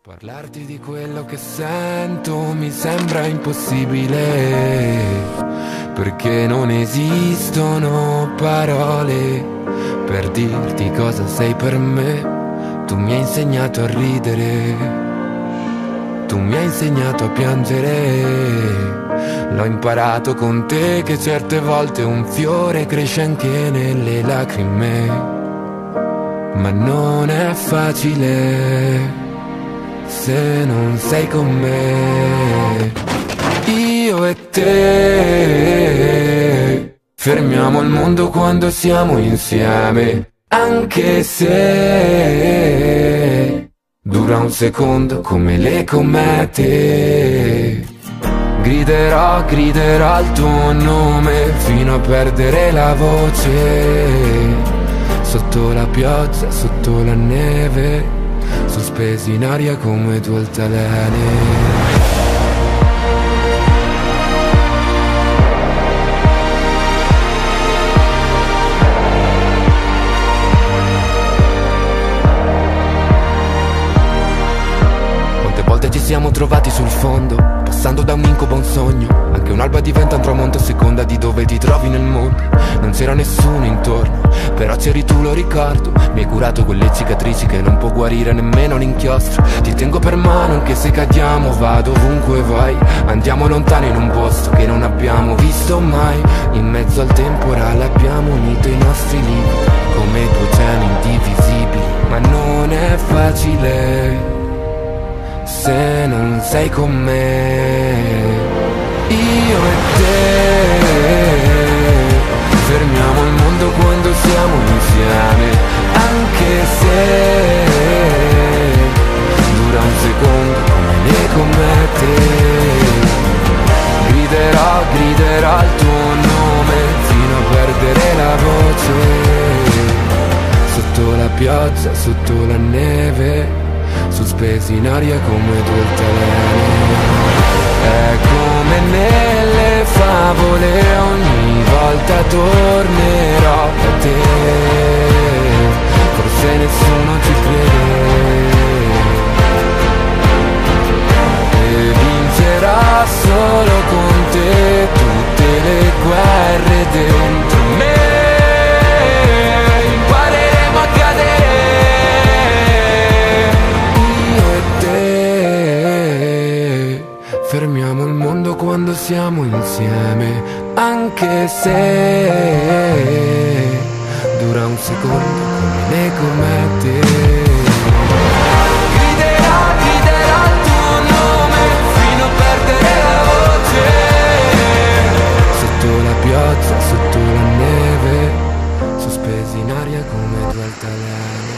Parlarti di quello che sento mi sembra impossibile, perché non esistono parole per dirti cosa sei per me. Tu mi hai insegnato a ridere, tu mi hai insegnato a piangere. L'ho imparato con te che certe volte un fiore cresce anche nelle lacrime, ma non è facile se non sei con me. Io e te fermiamo il mondo quando siamo insieme, anche se dura un secondo come le comete. Griderò, griderò il tuo nome fino a perdere la voce. Sotto la pioggia, sotto la neve sospesi in aria come due altalene ci siamo trovati sul fondo Passando da un incubo a un sogno. Anche un'alba diventa un tramonto a seconda di dove ti trovi nel mondo Non c'era nessuno intorno Però c'eri tu, lo ricordo. Mi hai curato quelle cicatrici che non può guarire nemmeno l'inchiostro. Ti tengo per mano anche se cadiamo Vado ovunque vai. Andiamo lontano in un posto che non abbiamo visto mai. In mezzo al temporale abbiamo unito i nostri libri Come due oceani indivisibili. Ma non è facile se non sei con me. Io e te pioggia, sotto la neve sospesi in aria come due. È come nelle favole, ogni volta tornerò siamo insieme, anche se dura un secondo come. Sotto la pioggia, sotto la neve, sospesi in aria come due altalene.